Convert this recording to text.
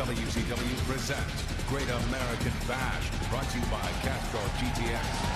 WCW presents Great American Bash, brought to you by Castro GTX.